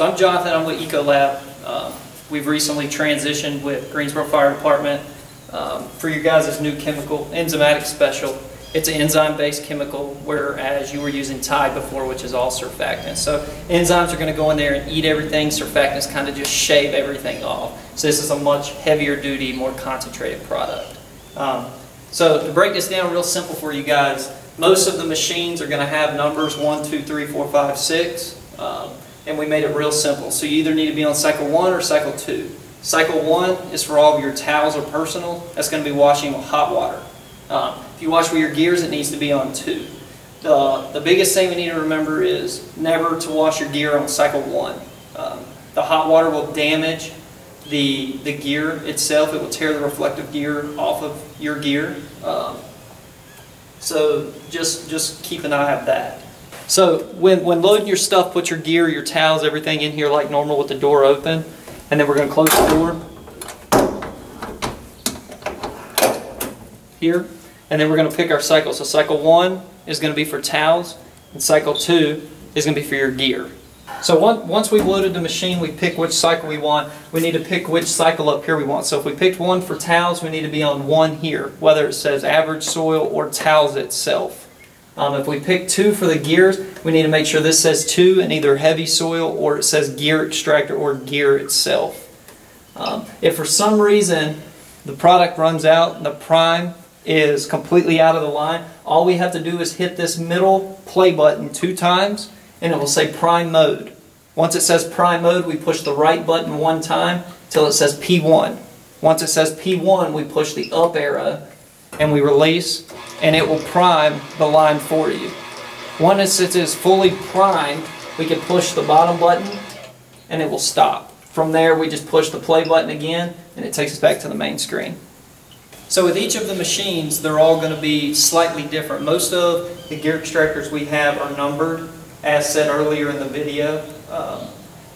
So I'm Jonathan, I'm with Ecolab. Uh, We've recently transitioned with Greensboro Fire Department um, for your guys' this new chemical, Enzymatic Special. It's an enzyme-based chemical, whereas you were using Tide before, which is all surfactants. So enzymes are going to go in there and eat everything. Surfactants kind of just shave everything off. So this is a much heavier duty, more concentrated product. Um, so to break this down real simple for you guys, most of the machines are going to have numbers 1, 2, 3, 4, 5, 6. Um, and we made it real simple. So you either need to be on cycle 1 or cycle 2. Cycle 1 is for all of your towels or personal. That's going to be washing with hot water. Um, if you wash with your gears, it needs to be on 2. The, the biggest thing we need to remember is never to wash your gear on cycle 1. Um, the hot water will damage the, the gear itself. It will tear the reflective gear off of your gear. Um, so just, just keep an eye on that. So when, when loading your stuff, put your gear, your towels, everything in here like normal with the door open. And then we're going to close the door. Here. And then we're going to pick our cycle. So cycle one is going to be for towels. And cycle two is going to be for your gear. So once we've loaded the machine, we pick which cycle we want. We need to pick which cycle up here we want. So if we picked one for towels, we need to be on one here, whether it says average soil or towels itself. Um, if we pick two for the gears, we need to make sure this says two in either heavy soil or it says gear extractor or gear itself. Um, if for some reason the product runs out and the prime is completely out of the line, all we have to do is hit this middle play button two times and it will say prime mode. Once it says prime mode, we push the right button one time till it says P1. Once it says P1, we push the up arrow and we release and it will prime the line for you. Once it is fully primed, we can push the bottom button and it will stop. From there, we just push the play button again and it takes us back to the main screen. So with each of the machines, they're all going to be slightly different. Most of the gear extractors we have are numbered, as said earlier in the video. Um,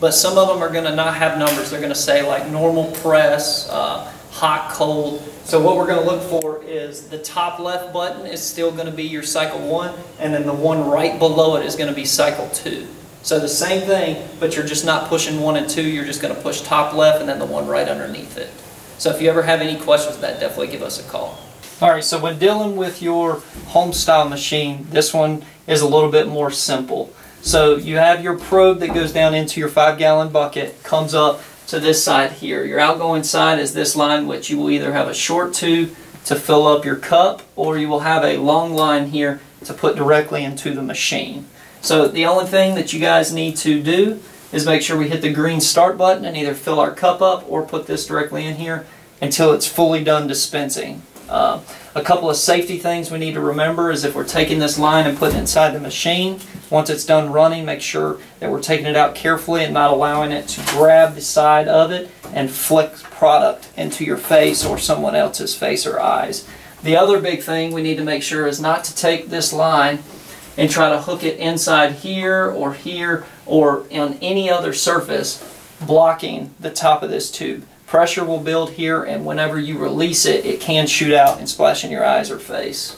but some of them are going to not have numbers. They're going to say like normal press, uh, hot, cold. So what we're going to look for is the top left button is still going to be your cycle 1, and then the one right below it is going to be cycle 2. So the same thing, but you're just not pushing 1 and 2, you're just going to push top left and then the one right underneath it. So if you ever have any questions that, definitely give us a call. Alright, so when dealing with your home style machine, this one is a little bit more simple. So you have your probe that goes down into your 5 gallon bucket, comes up, to this side here. Your outgoing side is this line, which you will either have a short tube to fill up your cup, or you will have a long line here to put directly into the machine. So the only thing that you guys need to do is make sure we hit the green start button and either fill our cup up or put this directly in here until it's fully done dispensing. Uh, a couple of safety things we need to remember is if we're taking this line and putting it inside the machine, once it's done running, make sure that we're taking it out carefully and not allowing it to grab the side of it and flick product into your face or someone else's face or eyes. The other big thing we need to make sure is not to take this line and try to hook it inside here or here or on any other surface blocking the top of this tube pressure will build here and whenever you release it, it can shoot out and splash in your eyes or face.